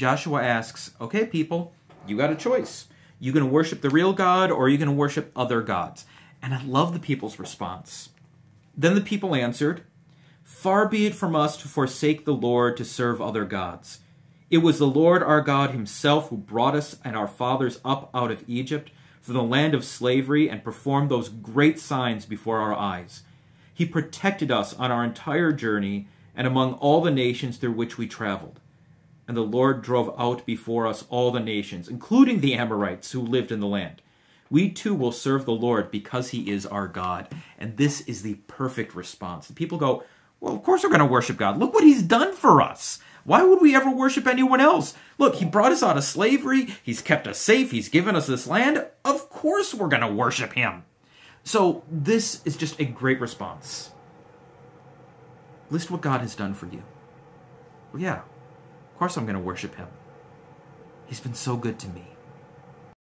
Joshua asks, Okay, people, you got a choice. You going to worship the real God or are you going to worship other gods? And I love the people's response. Then the people answered, Far be it from us to forsake the Lord to serve other gods. It was the Lord our God himself who brought us and our fathers up out of Egypt from the land of slavery and performed those great signs before our eyes. He protected us on our entire journey and among all the nations through which we traveled. And the Lord drove out before us all the nations, including the Amorites who lived in the land. We too will serve the Lord because he is our God. And this is the perfect response. The people go, Well, of course we're going to worship God. Look what he's done for us. Why would we ever worship anyone else? Look, he brought us out of slavery. He's kept us safe. He's given us this land. Of course we're going to worship him. So this is just a great response. List what God has done for you. Well, yeah, of course I'm going to worship him. He's been so good to me.